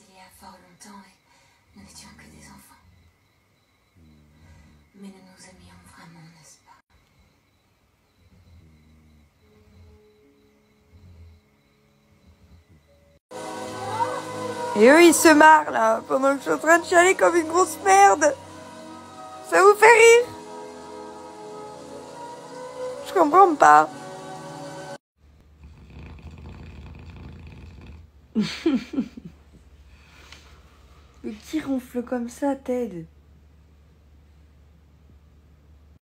il y a fort longtemps et nous n'étions que des enfants. Mais nous nous aimions vraiment, n'est-ce pas? Et eux, ils se marrent là, pendant que je suis en train de chialer comme une grosse merde. Ça vous fait rire? Je comprends pas. Mais qui ronfle comme ça, Ted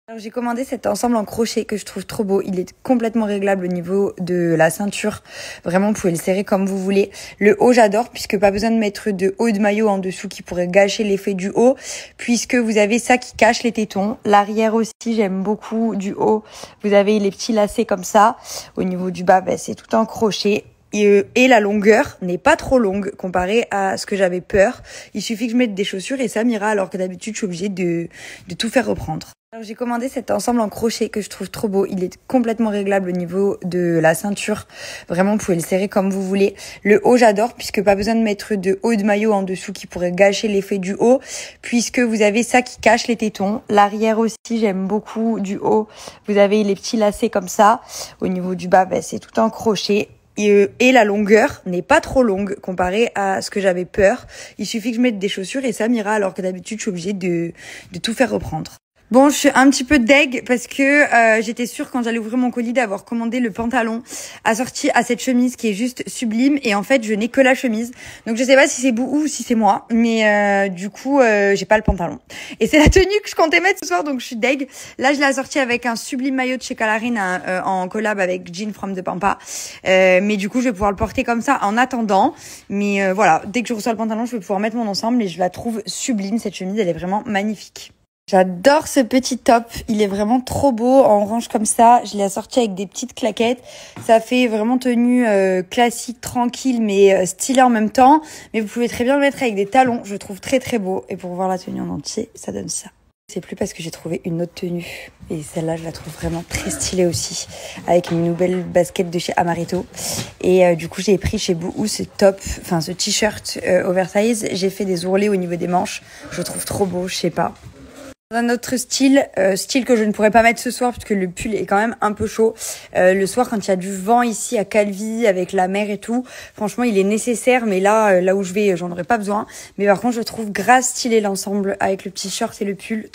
alors j'ai commandé cet ensemble en crochet que je trouve trop beau. Il est complètement réglable au niveau de la ceinture. Vraiment, vous pouvez le serrer comme vous voulez. Le haut, j'adore puisque pas besoin de mettre de haut de maillot en dessous qui pourrait gâcher l'effet du haut puisque vous avez ça qui cache les tétons. L'arrière aussi, j'aime beaucoup du haut. Vous avez les petits lacets comme ça. Au niveau du bas, ben, c'est tout en crochet. Et, et la longueur n'est pas trop longue comparée à ce que j'avais peur. Il suffit que je mette des chaussures et ça m'ira alors que d'habitude je suis obligée de, de tout faire reprendre. Alors j'ai commandé cet ensemble en crochet que je trouve trop beau. Il est complètement réglable au niveau de la ceinture. Vraiment, vous pouvez le serrer comme vous voulez. Le haut, j'adore puisque pas besoin de mettre de haut de maillot en dessous qui pourrait gâcher l'effet du haut puisque vous avez ça qui cache les tétons. L'arrière aussi, j'aime beaucoup du haut. Vous avez les petits lacets comme ça. Au niveau du bas, ben, c'est tout en crochet. Et, et, la longueur n'est pas trop longue comparée à ce que j'avais peur. Il suffit que je mette des chaussures et ça m'ira alors que d'habitude je suis obligée de, de tout faire reprendre. Bon, je suis un petit peu deg parce que euh, j'étais sûre quand j'allais ouvrir mon colis d'avoir commandé le pantalon assorti à cette chemise qui est juste sublime et en fait je n'ai que la chemise. Donc je sais pas si c'est Bou ou si c'est moi, mais euh, du coup euh, j'ai pas le pantalon. Et c'est la tenue que je comptais mettre ce soir donc je suis deg. Là je l'ai assorti avec un sublime maillot de chez Calarin euh, en collab avec Jean from de Pampa. Euh, mais du coup je vais pouvoir le porter comme ça en attendant. Mais euh, voilà, dès que je reçois le pantalon je vais pouvoir mettre mon ensemble et je la trouve sublime cette chemise, elle est vraiment magnifique. J'adore ce petit top, il est vraiment trop beau en orange comme ça. Je l'ai assorti avec des petites claquettes. Ça fait vraiment tenue euh, classique, tranquille, mais euh, stylée en même temps. Mais vous pouvez très bien le mettre avec des talons, je trouve très très beau. Et pour voir la tenue en entier, ça donne ça. C'est plus parce que j'ai trouvé une autre tenue. Et celle-là, je la trouve vraiment très stylée aussi. Avec une nouvelle basket de chez Amarito. Et euh, du coup, j'ai pris chez Boohoo ce top, enfin ce t-shirt euh, oversize. J'ai fait des ourlets au niveau des manches. Je trouve trop beau, je sais pas. Un autre style, euh, style que je ne pourrais pas mettre ce soir parce que le pull est quand même un peu chaud. Euh, le soir, quand il y a du vent ici à Calvi avec la mer et tout, franchement, il est nécessaire. Mais là, euh, là où je vais, j'en aurais pas besoin. Mais par contre, je trouve grâce stylé l'ensemble avec le petit short et le pull.